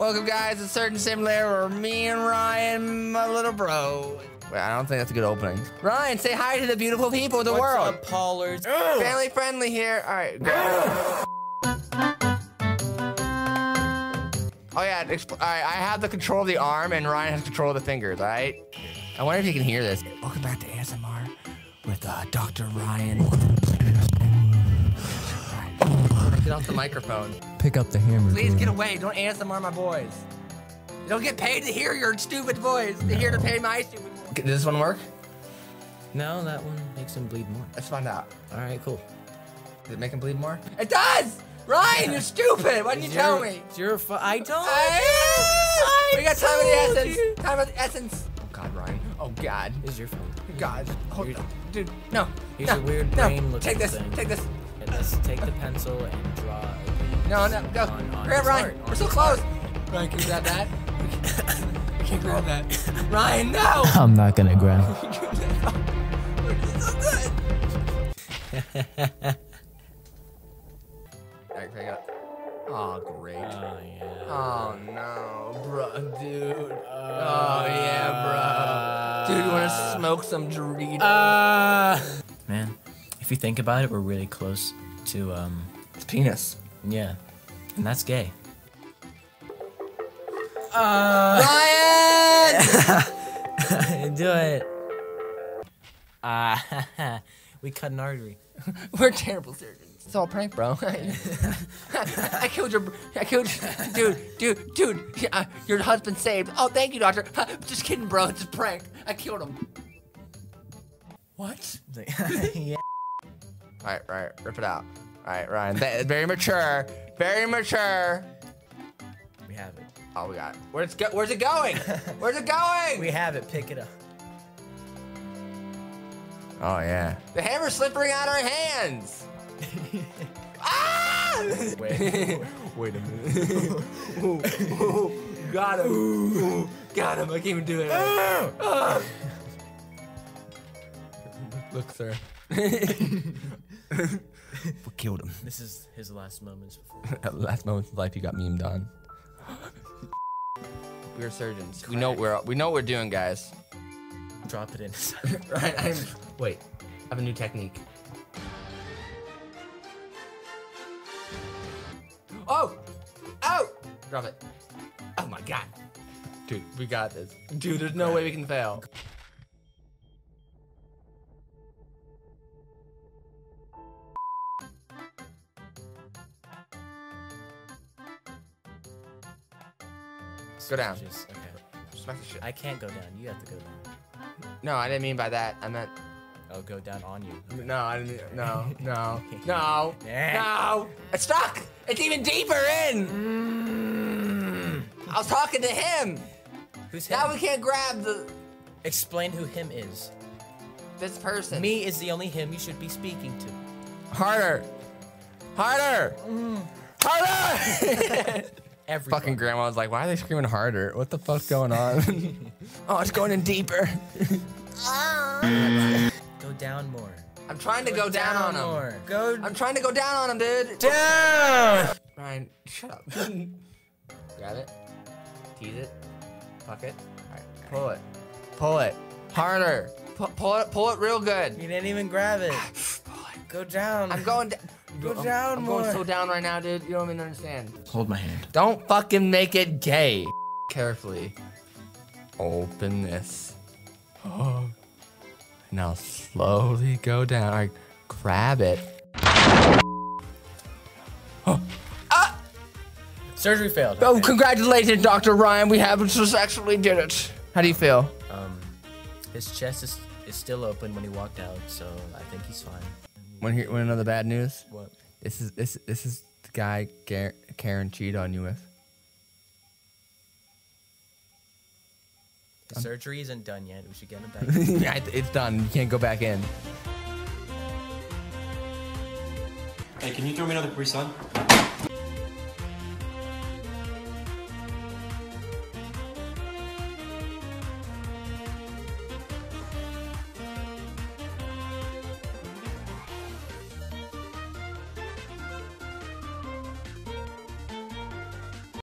Welcome, guys, to Surgeon Simulator where me and Ryan, my little bro. Wait, I don't think that's a good opening. Ryan, say hi to the beautiful people of the What's world. up, Pollards? Family friendly here. All right, go. Oh yeah, all right. I have the control of the arm, and Ryan has control of the fingers. All right. I wonder if you can hear this. Welcome back to ASMR with uh, Dr. Ryan. Get off the microphone. Pick up the hammer. Please get away. Don't ASMR my boys. You don't get paid to hear your stupid voice. They're here to pay my stupid voice. Does this one work? No, that one makes him bleed more. Let's find out. All right, cool. Does it make him bleed more? It does! Ryan, you're stupid! Why didn't you tell me? It's your fu- I don't. I- we got time of the essence. you. Time of the essence. Oh God, Ryan. Oh God. This is your phone. Oh, God. Hold Here's- on. Dude, no. Here's no, a weird no. brain looking Take this. thing. Take this. And let's take the pencil and draw. A- No, no, go. On- on grab Ryan. heart, We're so close. heart. Ryan, can you grab that? I can't grab that. Ryan, no! I'm not gonna grab. so good. Alright, pick it up. Oh, great. Oh yeah. Oh no, bro, dude. oh yeah, bro. Dude, you wanna smoke some Doritos? Uh, man, if you think about it, we're really close to um, it's penis. Yeah, and that's gay. Uh, Ryan! do it. Ah, we cut an artery. We're terrible surgeons. It's all a prank, bro. I killed your, I killed, dude, dude, dude. uh, your husband saved. Oh, thank you, doctor. Just kidding, bro. It's a prank. I killed him. What? Yeah. All right, right. Rip it out. All right, Ryan. That- very mature. Very mature. We have it. Oh, we got it. Where's go? Where's it going? Where's it going? We have it. Pick it up. Oh yeah. The hammer's slipping out of our hands. ah! Wait. Wait a minute. Ooh, ooh, got him. Ooh, got him. I can't even do it. Ah! Look, sir. We killed him. This is his last moments before. Last moments of life, you got memed on. We're surgeons. We know what we're we know what we're doing, guys. Drop it in. right. I'm. Wait. I have a new technique. Oh! Oh! Drop it. Oh my god. Dude, we got this. Dude, there's no way we can fail. Go down. Just- okay. Smack the shit. I can't go down. You have to go down. No, I didn't mean by that. I meant. I'll go down on you. No, I didn't. No, no, no, Eh. no. It's stuck. It's even deeper in. I was talking to him. Who's him? Now we can't grab the Explain who him is. this person. Me is the only him you should be speaking to. Harder. Harder. Harder. Everyone. Fucking grandma was like, why are they screaming harder? What the fuck's going on? oh, it's going in deeper. Go down more. I'm trying to go, down, on him. Go I'm trying to go down on him, dude. down. Ryan, shut up. Grab it. Tease it. Fuck it. Alright, pull it. Pull it. Harder. Pull, pull it. Pull it real good. You didn't even grab it. Pull it. Go down. I'm going. Da- Go I'm- down I'm more. going so down right now, dude. You don't even understand. Hold my hand. Don't fucking make it gay. Carefully. Open this. Oh. Now slowly go down. All right, grab it. Oh. Ah! Surgery failed. Oh, Okay. congratulations, Dr. Ryan. We have successfully did it. How do you feel? Um, his chest is is still open when he walked out, so I think he's fine. Want to hear want another bad news? What? This is this this is the guy Gar- Karen cheated on you with. His surgery isn't done yet. We should get him back. Yeah, it's done. You can't go back in. Hey, can you throw me another Capri Sun?